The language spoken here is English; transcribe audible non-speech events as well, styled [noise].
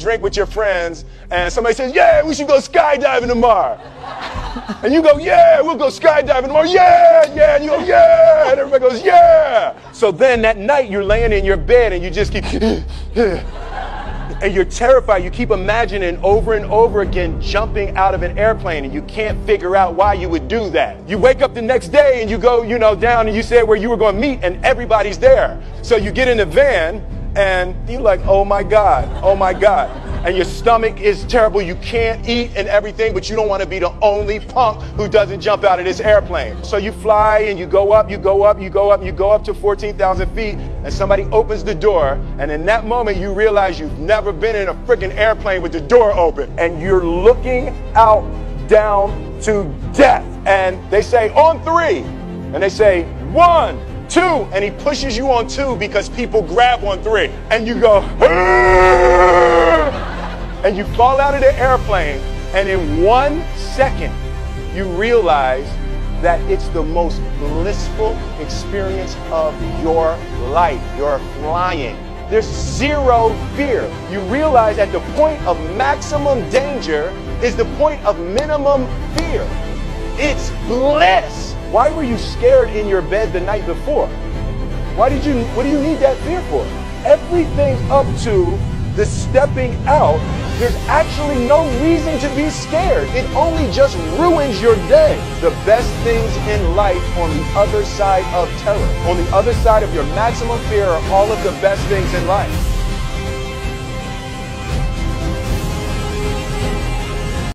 drink with your friends and somebody says, yeah, we should go skydiving tomorrow. [laughs] And you go, yeah, we'll go skydiving tomorrow. Yeah, yeah. And you go, yeah. And everybody goes, yeah. So then that night you're laying in your bed and you just keep, [laughs] and you're terrified. You keep imagining over and over again jumping out of an airplane and you can't figure out why you would do that. You wake up the next day and you go, you know, down and you say where you were going to meet and everybody's there. So you get in the van and you're like, oh my God, oh my God and your stomach is terrible. You can't eat and everything, but you don't want to be the only punk who doesn't jump out of this airplane. So you fly and you go up, you go up, you go up, you go up to 14,000 feet, and somebody opens the door. And in that moment, you realize you've never been in a freaking airplane with the door open. And you're looking out down to death. And they say, on three. And they say, one, two. And he pushes you on two because people grab on three. And you go, ah! and you fall out of the airplane, and in one second, you realize that it's the most blissful experience of your life. You're flying. There's zero fear. You realize that the point of maximum danger is the point of minimum fear. It's bliss. Why were you scared in your bed the night before? Why did you, what do you need that fear for? Everything up to the stepping out there's actually no reason to be scared. It only just ruins your day. The best things in life on the other side of terror, on the other side of your maximum fear are all of the best things in life.